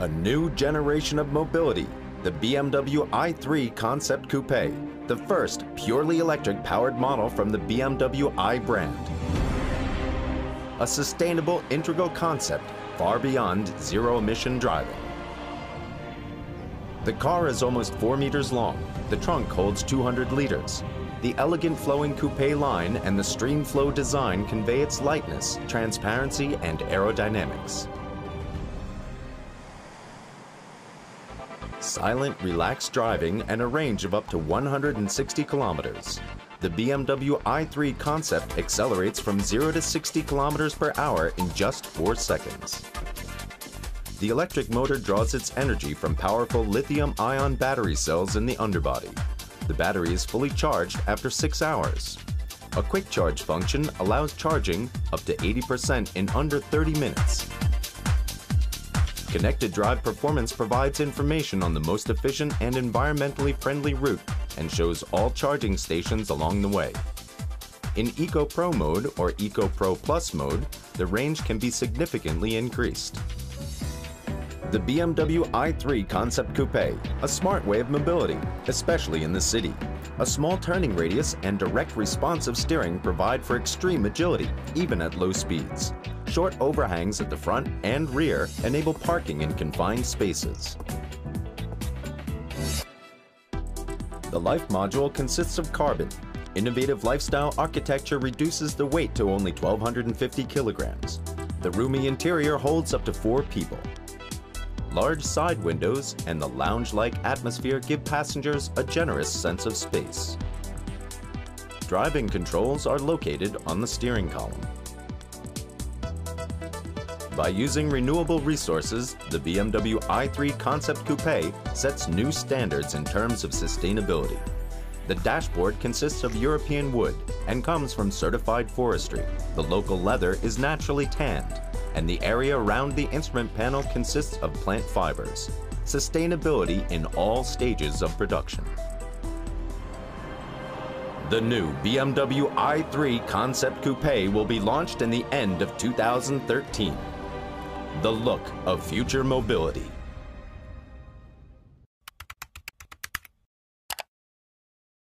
A new generation of mobility, the BMW i3 Concept Coupe, the first purely electric powered model from the BMW i brand. A sustainable integral concept far beyond zero emission driving. The car is almost 4 meters long. The trunk holds 200 liters. The elegant flowing coupe line and the stream-flow design convey its lightness, transparency, and aerodynamics. Silent, relaxed driving and a range of up to 160 kilometers. The BMW i3 Concept accelerates from 0 to 60 kilometers per hour in just 4 seconds. The electric motor draws its energy from powerful lithium-ion battery cells in the underbody. The battery is fully charged after 6 hours. A quick charge function allows charging up to 80% in under 30 minutes. Connected Drive Performance provides information on the most efficient and environmentally friendly route and shows all charging stations along the way. In Eco Pro mode or Eco Pro Plus mode, the range can be significantly increased. The BMW i3 Concept Coupe, a smart way of mobility, especially in the city. A small turning radius and direct responsive steering provide for extreme agility, even at low speeds. Short overhangs at the front and rear enable parking in confined spaces. The Life module consists of carbon. Innovative LifeDrive architecture reduces the weight to only 1,250 kilograms. The roomy interior holds up to four people. Large side windows and the lounge-like atmosphere give passengers a generous sense of space. Driving controls are located on the steering column. By using renewable resources, the BMW i3 Concept Coupe sets new standards in terms of sustainability. The dashboard consists of European wood and comes from certified forestry. The local leather is naturally tanned and the area around the instrument panel consists of plant fibers. Sustainability in all stages of production. The new BMW i3 Concept Coupe will be launched in the end of 2013. The look of future mobility.